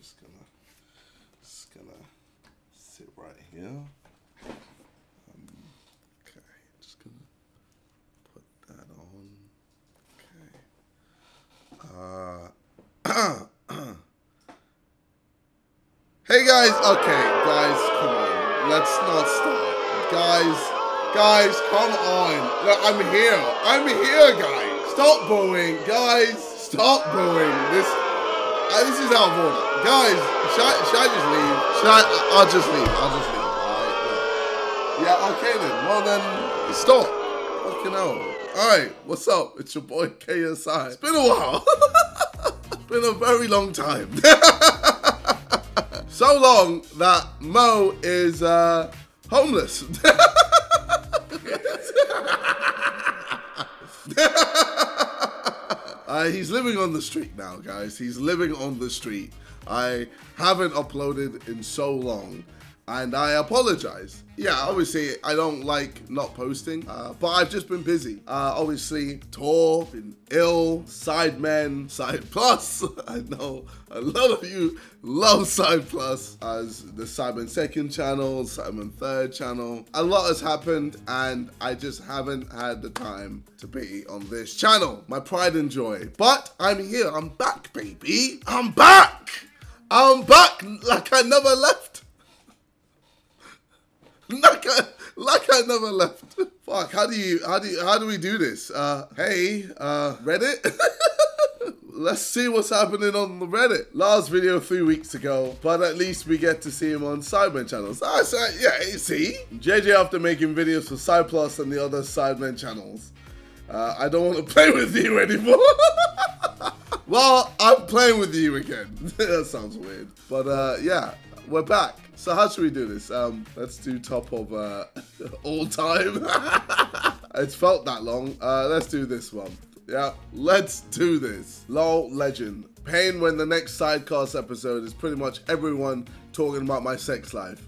just gonna, just gonna sit right here. Um, okay, just gonna put that on. Okay. Uh, hey guys. Okay, guys, come on. Let's not stop, guys. Guys, come on. I'm here. I'm here, guys. Stop booing, guys. Stop booing. This, uh, this is out of order, guys. Should I, should I just leave? Should I? I'll just leave. I'll just leave. All right. Yeah. Okay then. Well then, stop. Fucking hell. All right. What's up? It's your boy KSI. It's been a while. It's been a very long time. so long that Mo is uh, homeless. Uh, he's living on the street now, guys. He's living on the street. I haven't uploaded in so long, and I apologize. Yeah, obviously, I don't like not posting, uh, but I've just been busy. Uh, obviously, tour, been ill, Sidemen, Side Plus. I know a lot of you love Side Plus as the Sidemen second channel, Sidemen third channel. A lot has happened, and I just haven't had the time to be on this channel. My pride and joy. But I'm here. I'm back, baby. I'm back. I'm back like I never left. like I, like I never left. Fuck, how do you, how do you, how do we do this? Uh, hey, uh, Reddit? Let's see what's happening on the Reddit. Last video three weeks ago, but at least we get to see him on Sidemen channels. Said, yeah, see? JJ after making videos for Side Plus and the other Sidemen channels. Uh, I don't want to play with you anymore. well, I'm playing with you again. that sounds weird. But uh, yeah, we're back. So how should we do this? Um, let's do top of uh, all time. it's felt that long. Uh, let's do this one. Yeah, let's do this. LOL legend. Pain when the next sidecast episode is pretty much everyone talking about my sex life.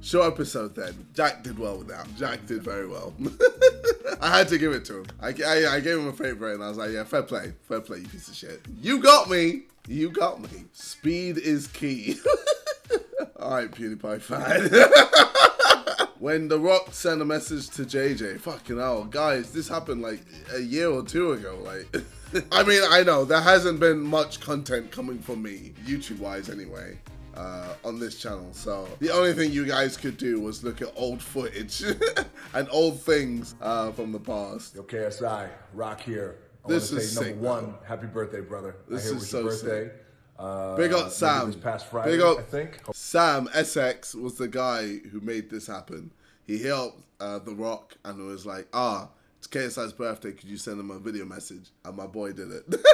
Short episode then. Jack did well with that. Jack did very well. I had to give it to him. I, I, I gave him a favorite and I was like, yeah, fair play. Fair play, you piece of shit. You got me. You got me. Speed is key. Alright, PewDiePie fan. when The Rock sent a message to JJ, fucking hell, guys, this happened like a year or two ago. Like, I mean, I know there hasn't been much content coming from me, YouTube wise anyway. Uh, on this channel. So the only thing you guys could do was look at old footage and old things uh, from the past. Yo, KSI, Rock here. I This is say sick, number one, happy birthday, brother. This I hear is so your sick. birthday. Uh, Big up Sam. This past Friday, Big up I think. Sam SX was the guy who made this happen. He helped uh, The Rock and was like, ah, it's KSI's birthday. Could you send him a video message? And my boy did it.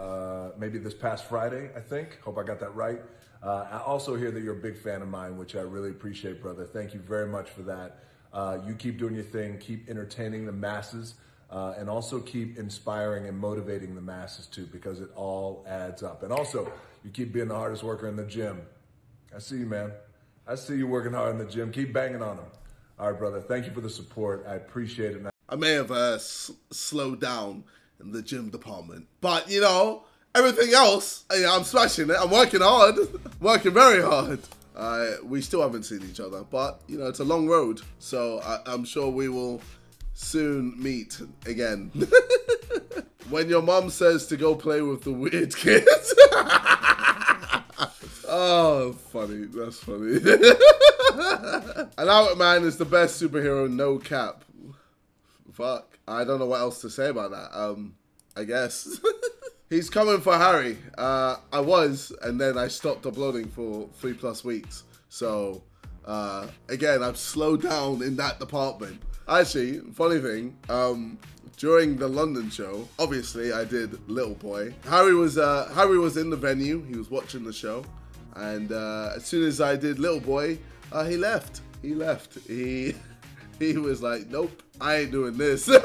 Uh, maybe this past Friday, I think. Hope I got that right. Uh, I also hear that you're a big fan of mine, which I really appreciate, brother. Thank you very much for that. Uh, you keep doing your thing, keep entertaining the masses, uh, and also keep inspiring and motivating the masses too, because it all adds up. And also, you keep being the hardest worker in the gym. I see you, man. I see you working hard in the gym. Keep banging on them. All right, brother. Thank you for the support. I appreciate it. I may have uh, slowed down in the gym department, but you know, everything else, yeah, I'm smashing it. I'm working hard, working very hard. Uh, we still haven't seen each other, but you know, it's a long road, so I- I'm sure we will soon meet again. when your mom says to go play with the weird kids. oh, funny. That's funny. and Outman is the best superhero, no cap. Fuck. I don't know what else to say about that. Um, I guess. He's coming for Harry. Uh, I was, and then I stopped uploading for three plus weeks. So, uh, again, I've slowed down in that department. Actually, funny thing, um, during the London show, obviously I did Little Boy. Harry was uh, Harry was in the venue. He was watching the show, and uh, as soon as I did Little Boy, uh, he left. He left. He he was like, "Nope, I ain't doing this."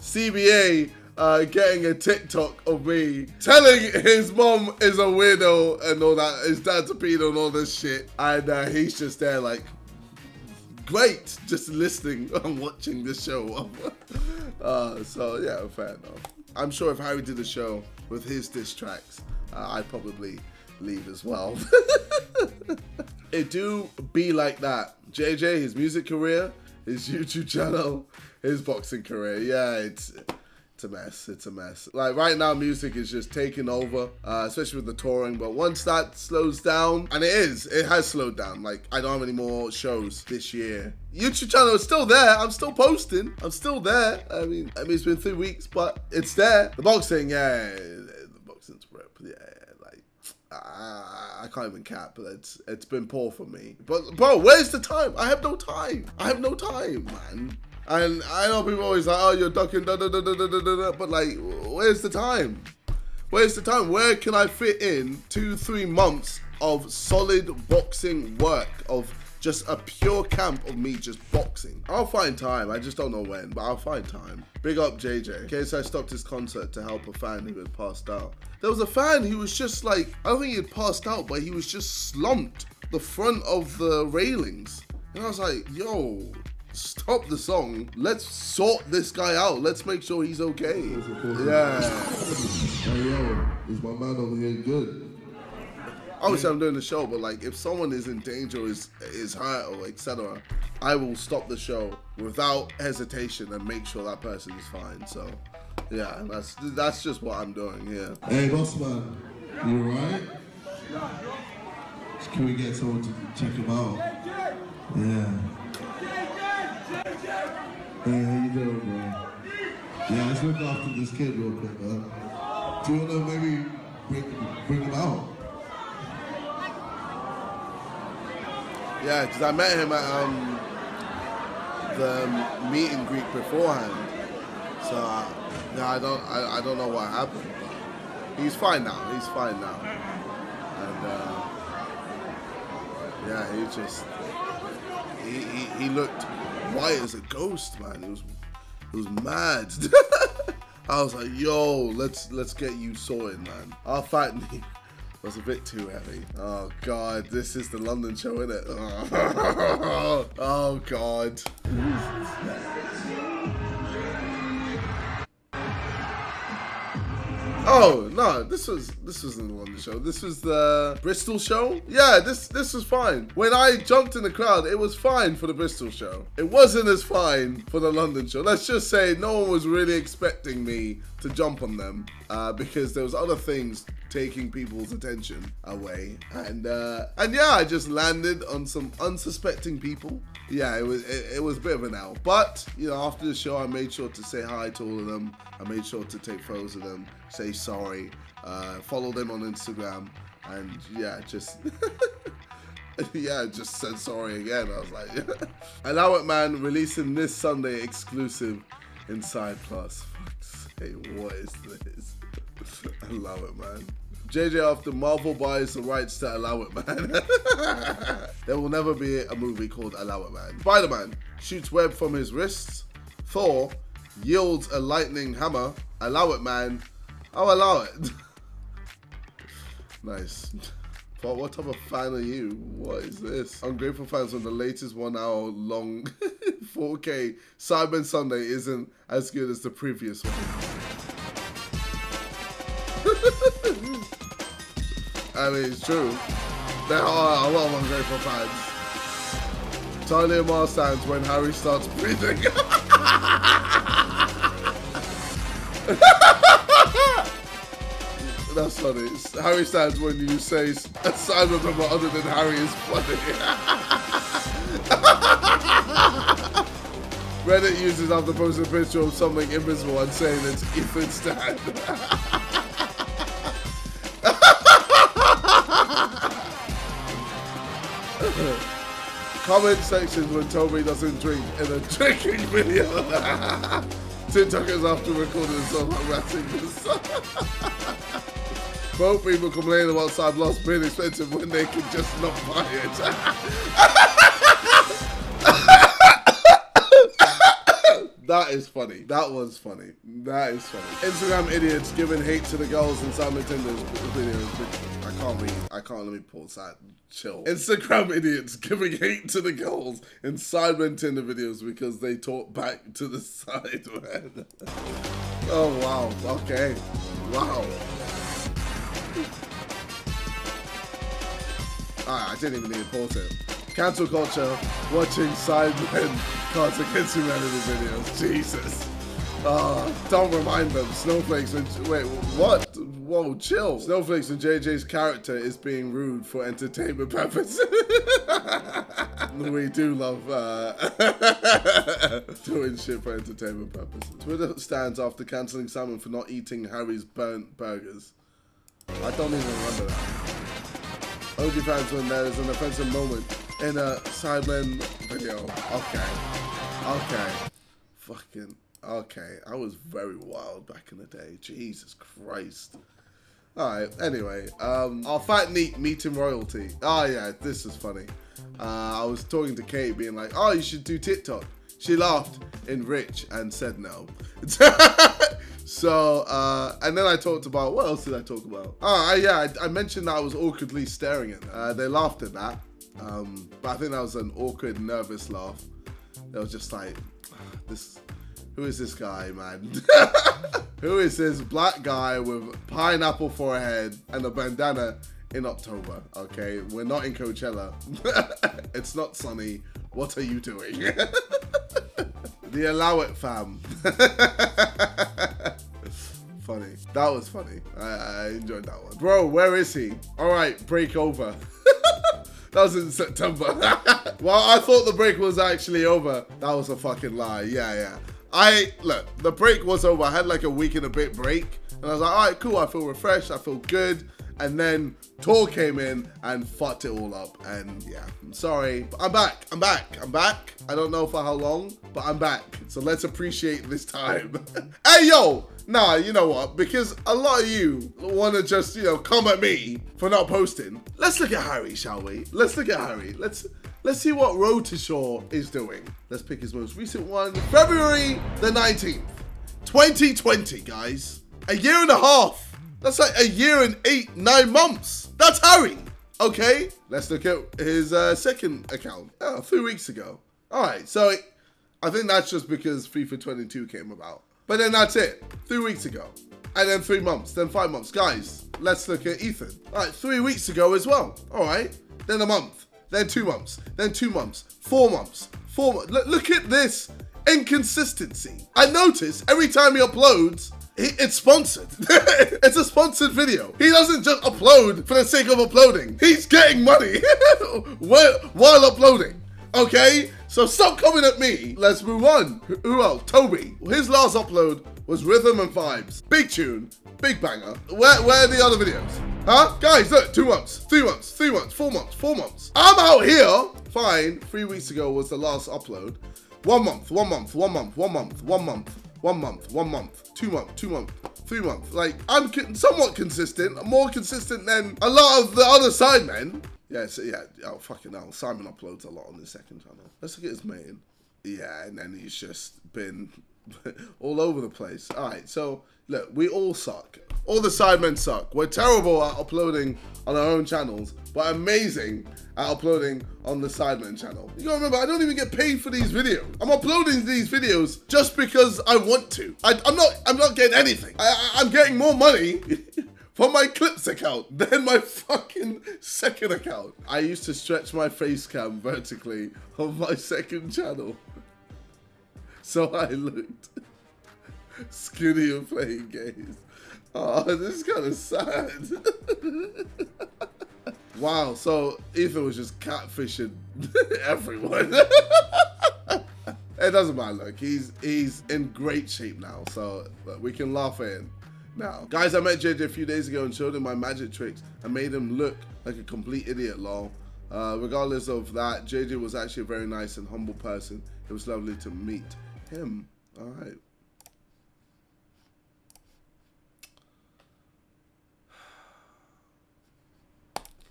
CBA uh, getting a TikTok of me telling his mom is a widow and all that, his dad's a pedo and all this shit, and uh, he's just there like, great, just listening and watching this show. uh, so yeah, fair enough. I'm sure if Harry did a show with his diss tracks, uh, I'd probably leave as well. it do be like that. JJ, his music career, his YouTube channel, his boxing career. Yeah, it's it's a mess. It's a mess. Like right now, music is just taking over, uh, especially with the touring. But once that slows down, and it is, it has slowed down. Like I don't have any more shows this year. YouTube channel is still there. I'm still posting. I'm still there. I mean, I mean it's been three weeks, but it's there. The boxing, yeah, the boxing's rip. Yeah, like I, I can't even cap. It's it's been poor for me. But bro, where's the time? I have no time. I have no time, man. And I know people always like, oh, you're ducking, da da da da da da da. But like, where's the time? Where's the time? Where can I fit in two, three months of solid boxing work of just a pure camp of me just boxing. I'll find time. I just don't know when, but I'll find time. Big up JJ. In case I stopped his concert to help a fan who had passed out. There was a fan who was just like, I don't think he had passed out, but he was just slumped the front of the railings. And I was like, yo, stop the song. Let's sort this guy out. Let's make sure he's okay. Yeah. Hey yo, is my man over here good? Obviously, I'm doing the show, but like, if someone is in danger, is is hurt or etc., I will stop the show without hesitation and make sure that person is fine. So, yeah, that's that's just what I'm doing here. Hey boss man, you alright? Can we get someone to check him out? Yeah. Hey, how you doing, bro? Yeah, let's look after this kid real quick, man. Do you wanna maybe bring bring him out? Yeah, because I met him at um, the meet and greet beforehand. So uh, yeah, I don't I, I don't know what happened, but he's fine now. He's fine now, and uh, yeah, he just he, he he looked white as a ghost, man. He was he was mad. I was like, yo, let's let's get you sorted, man. Our fight was a bit too heavy. Oh god, this is the London show, isn't it? Oh god. Oh no, this was this wasn't the London show. This was the Bristol show. Yeah, this this was fine. When I jumped in the crowd, it was fine for the Bristol show. It wasn't as fine for the London show. Let's just say no one was really expecting me to jump on them uh, because there was other things taking people's attention away. And uh, and yeah, I just landed on some unsuspecting people. Yeah, it was it, it was a bit of an L. But you know, after the show, I made sure to say hi to all of them. I made sure to take photos of them, say sorry, uh, follow them on Instagram, and yeah, just. yeah, just said sorry again. I was like, Allow It Man releasing this Sunday exclusive inside Plus. Fuck's what is this? I love It Man. JJ after Marvel buys the rights to Allow It Man. there will never be a movie called Allow It Man. Spider Man shoots web from his wrists. Thor yields a lightning hammer. Allow It Man. I'll allow it. nice. But what type of fan are you? What is this? Ungrateful fans on the latest one hour long 4K Cyber Sunday isn't as good as the previous one. I mean, it's true. There are a lot of ungrateful fans. Talia Mar stands when Harry starts breathing. That's funny. Harry stands when you say a silent member other than Harry is funny. Reddit users after posting a picture of something invisible and saying it's Ethan Stan. Comment sections when Toby doesn't drink in a drinking video. TikTokers after recording a song harassing this. Both people complain about Side Lost being expensive when they can just not buy it. That is funny. That was funny. That is funny. Instagram idiots giving hate to the girls in Sidemen Tinder's videos. I can't read. I can't let me pause that. Chill. Instagram idiots giving hate to the girls in Sidemen Tinder videos because they talk back to the side man. oh wow. Okay. Wow. Ah, I didn't even need to pause it. Cancel culture, watching Sidemen Cards Against Humanity videos. Jesus. Uh, don't remind them. Snowflakes and wait, what? Whoa, chill. Snowflakes and JJ's character is being rude for entertainment purposes. we do love uh, doing shit for entertainment purposes. Twitter stands after cancelling Simon for not eating Harry's burnt burgers. I don't even remember that. OG fans when there is an offensive moment in a Sidemen video. Okay. Okay. Fucking. Okay. I was very wild back in the day. Jesus Christ. Alright, anyway, um, our fat neat meeting royalty. Oh yeah, this is funny. Uh, I was talking to Kate being like, oh, you should do TikTok. She laughed in rich and said no. so, uh, and then I talked about, what else did I talk about? Oh, yeah, I, I mentioned that I was awkwardly staring at them. Uh, they laughed at that. Um, but I think that was an awkward, nervous laugh. They was just like, this, who is this guy, man? who is this black guy with pineapple forehead and a bandana in October? Okay, we're not in Coachella. it's not sunny. What are you doing? the Allow It fam. funny. That was funny. I, I enjoyed that one. Bro, where is he? All right, break over. That was in September. well, I thought the break was actually over. That was a fucking lie. Yeah, yeah. I, look, the break was over. I had like a week and a bit break. And I was like, all right, cool. I feel refreshed. I feel good. And then tour came in and fucked it all up. And yeah, I'm sorry. But I'm back. I'm back. I'm back. I don't know for how long, but I'm back. So let's appreciate this time. hey, yo. Nah, you know what? Because a lot of you want to just, you know, come at me for not posting. Let's look at Harry, shall we? Let's look at Harry. Let's let's see what Wroetoshaw is doing. Let's pick his most recent one. February the 19th, 2020, guys. A year and a half. That's like a year and eight, nine months. That's Harry. Okay, let's look at his uh, second account. Oh, three weeks ago. All right, so I think that's just because FIFA 22 came about. But then that's it. Three weeks ago. And then three months, then five months. Guys, let's look at Ethan. All right, three weeks ago as well. All right. Then a month, then two months, then two months, four months, four months. Look, look at this inconsistency. I notice every time he uploads, it's sponsored. it's a sponsored video. He doesn't just upload for the sake of uploading. He's getting money while, uploading. Okay? So stop coming at me. Let's move on. Who else? Toby. His last upload was Rhythm and Vibes. Big tune. Big banger. Where, where are the other videos? Huh? Guys, look. Two months. Three months. Three months. Four months. Four months. I'm out here. Fine. Three weeks ago was the last upload. One month. One month. One month. One month. One month. One month. One month. Two months. Two months. Three months. Like, I'm somewhat consistent. More consistent than a lot of the other side men. Yeah, so yeah, oh fucking hell. Simon uploads a lot on his second channel. Let's look at his main. Yeah, and then he's just been all over the place. Alright, so look, we all suck. All the sidemen suck. We're terrible at uploading on our own channels, but amazing at uploading on the Sidemen channel. You gotta remember, I don't even get paid for these videos. I'm uploading these videos just because I want to. I, am not. I'm not getting anything. I, I'm getting more money from my clips account than my fucking second account. I used to stretch my face cam vertically on my second channel. So I looked skinny and playing games. Oh, this is kind of sad. wow, so Ethan was just catfishing everyone. it doesn't matter, look, he's he's in great shape now, so look, we can laugh at him now. Guys, I met JJ a few days ago and showed him my magic tricks and made him look like a complete idiot, lol. Uh, regardless of that, JJ was actually a very nice and humble person. It was lovely to meet him. All right.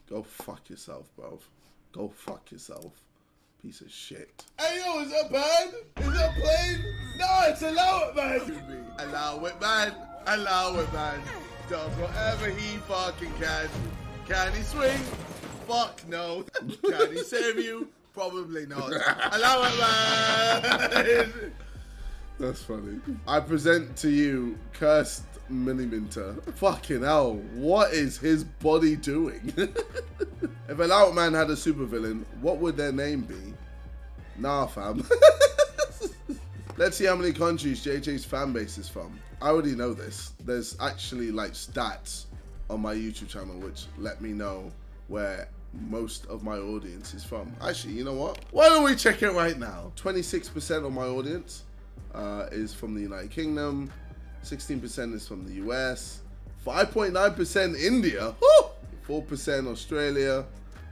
Go fuck yourself, bro. Go fuck yourself. Piece of shit. Hey yo, is that bad? Is that plain? No, it's allow it, man. Allow it, man. Allow it, man. Does whatever he fucking can. Can he swing? Fuck no. can he save you? Probably not. Allow it, man. That's funny. I present to you cursed Miniminter. Fucking hell, what is his body doing? If a loud man had a supervillain, what would their name be? Nah, fam. Let's see how many countries JJ's fan base is from. I already know this. There's actually like stats on my YouTube channel which let me know where most of my audience is from. Actually, you know what? Why don't we check it right now? 26% of my audience uh, is from the United Kingdom, 16% is from the US, 5.9% India, 4% Australia,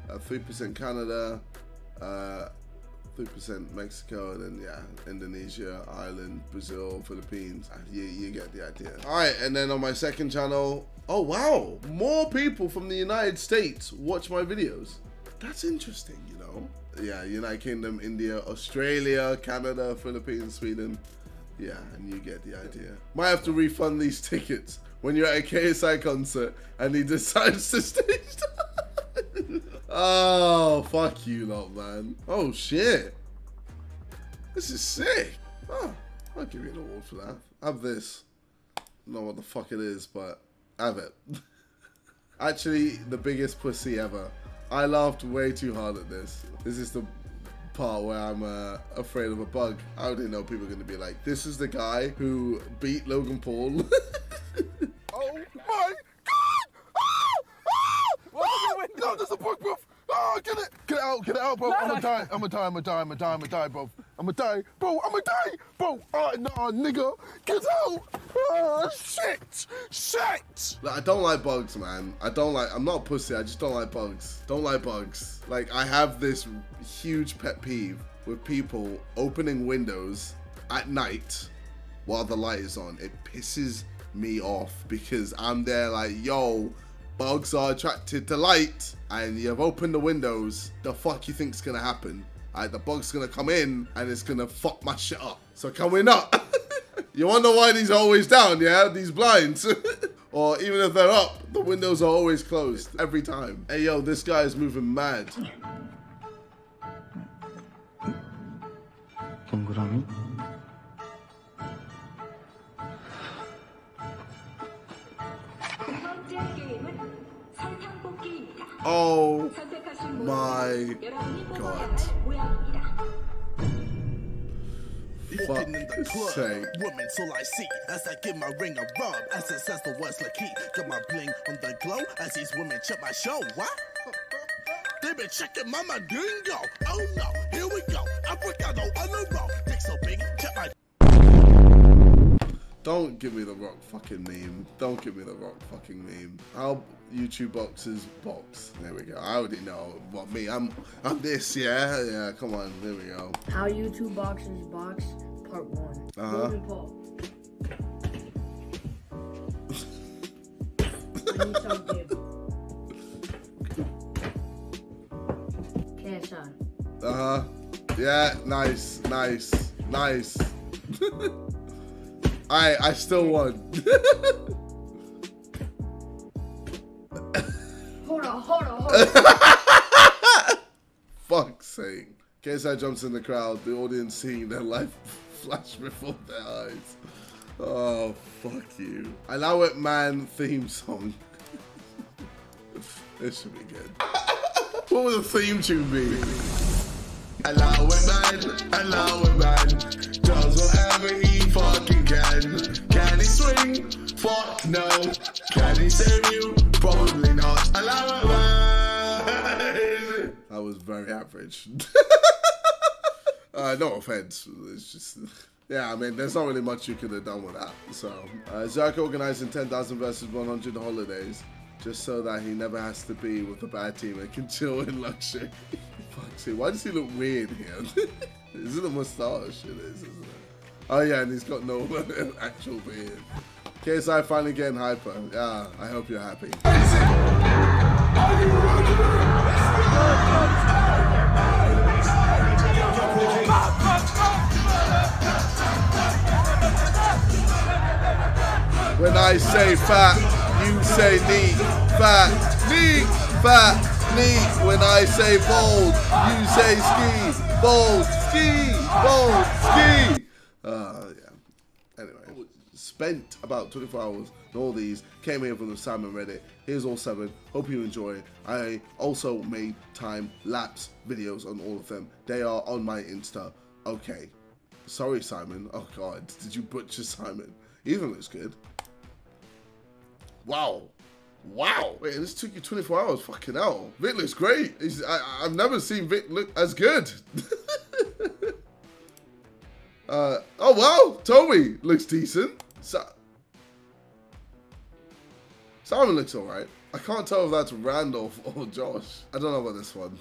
uh, 3% Canada, uh, 3% Mexico, and then yeah, Indonesia, Ireland, Brazil, Philippines. Uh, you, you get the idea. All right, and then on my second channel, oh wow, more people from the United States watch my videos. That's interesting, you know? Yeah, United Kingdom, India, Australia, Canada, Philippines, Sweden. Yeah, and you get the idea. Might have to refund these tickets when you're at a KSI concert and he decides to stage Oh, fuck you lot, man. Oh, shit. This is sick. Oh, I'll give you an award for that. Have this. Know what the fuck it is, but have it. Actually, the biggest pussy ever. I laughed way too hard at this. This is the part where I'm uh, afraid of a bug. I already know people are going to be like, this is the guy who beat Logan Paul. oh my God! Ah! Ah! Ah! no, there's a bug, bro. Oh, get it, get it out, get it out, bro. I'm gonna die, I'm gonna die, I'm gonna die, I'm gonna die, I'm gonna die, bro. I'm gonna die, bro. I'm gonna die, bro. Oh, no, nigga, get out. Oh, shit, shit. I don't like bugs, man. I don't like. I'm not a pussy. I just don't like bugs. Don't like bugs. Like I have this huge pet peeve with people opening windows at night while the light is on. It pisses me off because I'm there like, yo, bugs are attracted to light and you've opened the windows, the fuck you think's gonna happen? Like, the bug's gonna come in and it's gonna fuck my shit up. So can we not? you wonder why these are always down, yeah? These blinds. or even if they're up, the windows are always closed every time. Hey yo, this guy is moving mad. Oh my god. Walking in the club, sake. women so I see as I give my ring a rub as it says the words like key. Got my bling on the glow as these women check my show. What? They been checking my dingo. Oh no, here we go. Africa on the road. Don't give me the rock fucking meme. Don't give me the rock fucking meme. How YouTube boxes box. There we go. I already know what me. I'm I'm this, yeah? Yeah, come on, there we go. How YouTube boxes box part one. Uh-huh. Logan Paul. I need some KSI. Uh-huh. Yeah, nice, nice, nice. I I still won. hold on, hold on, hold on. Fuck's sake. KSI jumps in the crowd, the audience seeing their life flash before their eyes. Oh, fuck you. Allow it man theme song. this should be good. what would the theme tune be? Allow it man, allow it man. Does whatever fucking can. He swing? Fuck no. Can he save you? Probably not. That was very average. uh, no offense. It's just. Yeah, I mean, there's not really much you could have done with that. So, uh, Zerk organizing 10,000 versus 100 holidays just so that he never has to be with a bad team and can chill in luxury. Fuck, see, why does he look weird here? is it a mustache? It is, isn't it? Oh yeah, and he's got no actual beard. KSI finally getting hyper. Yeah, I hope you're happy. When I say fat, you say neat. Fat, neat, fat, neat. When I say bold, you say ski. Bold, ski, bold, ski. Uh, yeah. Anyway, spent about 24 hours on all these. Came here from the Sidemen Reddit. Here's all seven. Hope you enjoy. I also made time lapse videos on all of them. They are on my Insta. Okay. Sorry, Simon. Oh God, did you butcher Simon? Even looks good. Wow. Wow. Wait, this took you 24 hours. Fucking hell. Vic looks great. I, I've never seen Vic look as good. uh, oh, wow. Toby looks decent. So, Simon looks alright. I can't tell if that's Randolph or Josh. I don't know about this one.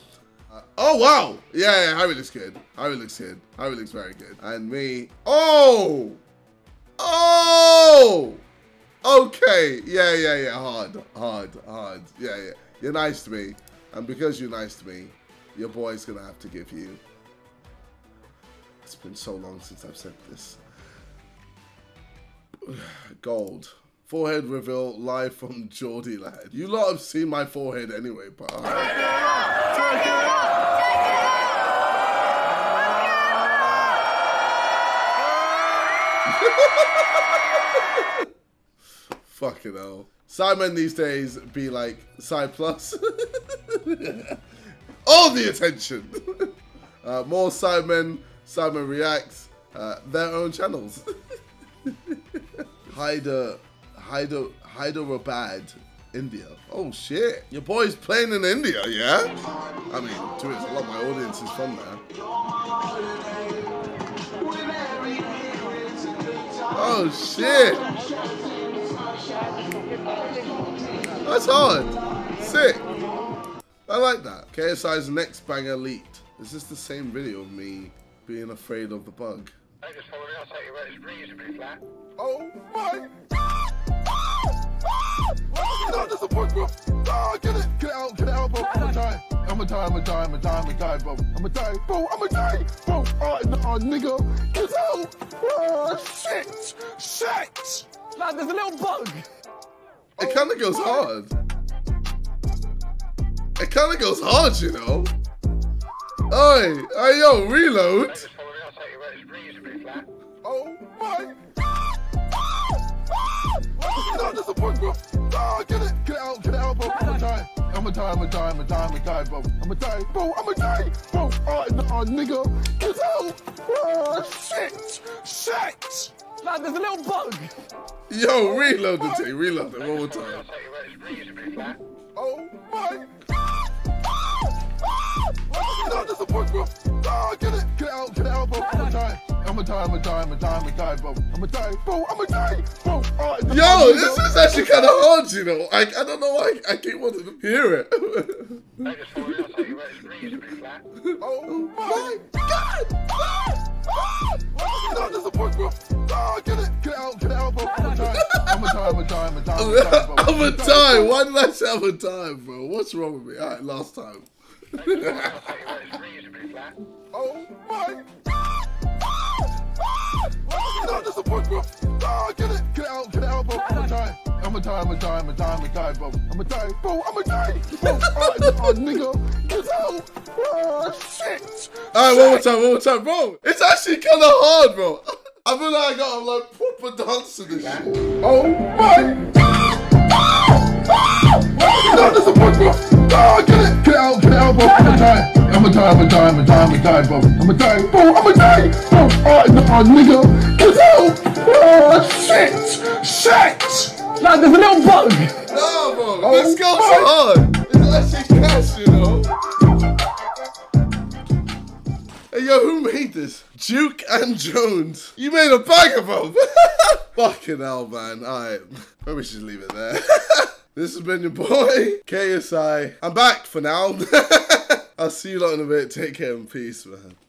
Uh, oh, wow. Yeah, yeah, Harry looks good. Harry looks good. Harry looks very good. And me. Oh! Oh! Okay, yeah, yeah, yeah, hard, hard, hard. Yeah, yeah. You're nice to me. And because you're nice to me, your boy's gonna have to give you. It's been so long since I've said this. Gold. Forehead reveal live from Geordie Lad. You lot have seen my forehead anyway, but. Fucking hell. Simon these days be like side plus. All the attention. Uh, more Sidemen, Sidemen reacts, uh, their own channels. Hyder, Hyder, Hyderabad, India. Oh shit. Your boy's playing in India, yeah? I mean, to honest, a lot of my audience is from there. Oh shit. That's hard. Sick. I like that. KSI's next banger leaked. Is this the same video of me being afraid of the bug? I just followed me, I'll take you where it's reasonably flat. Oh my! No, there's a point, bro. Ah, get it, get it out, get it out, bro. I'ma die. I'ma die, I'ma die, I'ma die, I'ma die, bro. I'ma die, bro. I'ma die, bro. Oh, no, nigga, get out. Ah, shit, shit. Lad, there's a little bug. It kind of goes hard. It kind of goes hard, you know. Oi, hey, yo, reload. I just followed me, I'll take you where it's reasonably flat. Oh my! No, there's a point, bro. Ah, get it, get it out, get it out, bro. I'ma die. I'ma die, I'ma die, I'ma die, I'ma die, bro. I'ma die, bro. I'ma die, bro. Oh, no, nigga, get out. Ah, shit, shit. Lad, there's a little bug. Yo, reload the thing. Reload it one more time. I'll take you where it's reasonably flat. Oh my! No, there's a point, bro. Ah, get it, get out, get out, bro. I'ma die. I'ma die, I'ma die, I'ma die, I'ma die, bro. I'ma die, bro. I'ma die, bro. Oh, Yo, this is actually kind of hard, you know. I, I don't know why I keep wanting to hear it. I just followed me, I'll you where it's reasonably flat. Oh my god! No, there's a point, bro. Ah, get it, get out, get out, bro. I'ma die, I'ma die, I'ma die, I'ma die, I'ma die, bro. I'm a time. Why did I say I'm a time, bro? What's wrong with me? All right, last time. Oh my! Ah, get get it out, get it out, bro. I'ma die. Die, I'ma die, die, I'ma die, bro. I'ma die, bro. I'ma die, bro. Oh, nigga, get out. Ah, shit. All right, one more time, one more time, bro. It's actually kind of hard, bro. I feel like I got I'm like proper dancing this shit. Oh my! No, there's a point, bro. Ah, get it, get out, get out, bro. I'ma die. I'ma die, I'ma die, I'ma die, I'ma die, bro. I'ma die, bro. I'ma die, bro. Oh, no, nigga, get out. Ah, shit, shit. Lad, there's a little bug. No, bro. This goes hard. It's actually cash, you know. Hey, yo, who made this? Duke and Jones. You made a bag of them. Fucking hell, man. All right. Maybe we should leave it there. This has been your boy, KSI. I'm back for now. I'll see you lot in a bit. Take care and peace, man.